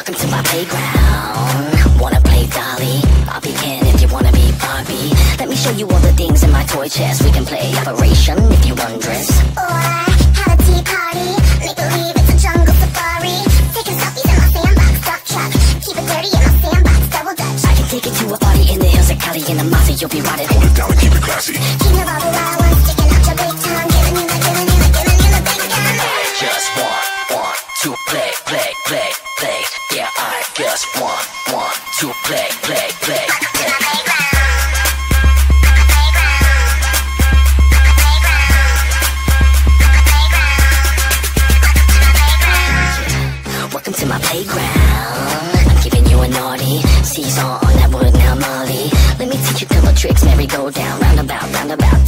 Welcome to my playground. Wanna play Dolly? I'll be Ken if you wanna be Barbie. Let me show you all the things in my toy chest. We can play Operation if you undress. Or have a tea party. Make believe it's a jungle safari. Taking selfies in my sandbox, duck truck. Keep it dirty in my sandbox, double dutch. I can take you to a party in the hills of Cali in the Mazda. You'll be riding. Hold it down and keep it classy. King of all the wild ones, to. Welcome to my playground. I'm giving you a naughty seesaw on that wood now, Molly. Let me teach you a couple tricks. Merry go down, roundabout, roundabout,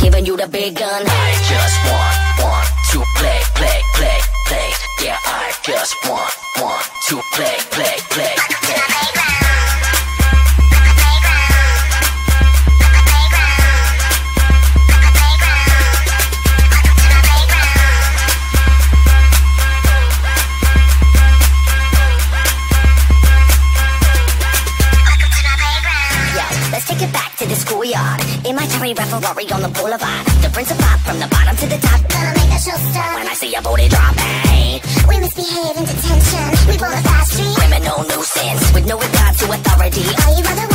giving you the, big gun. I just want, want to play, play, play. Schoolyard. In my Terry Ferrari on the boulevard. The prince of pop from the bottom to the top. Gonna make that show stop. When I see a booty drop, hey. We misbehave in detention. We pull a fast street. Criminal nuisance with no regard to authority. All you other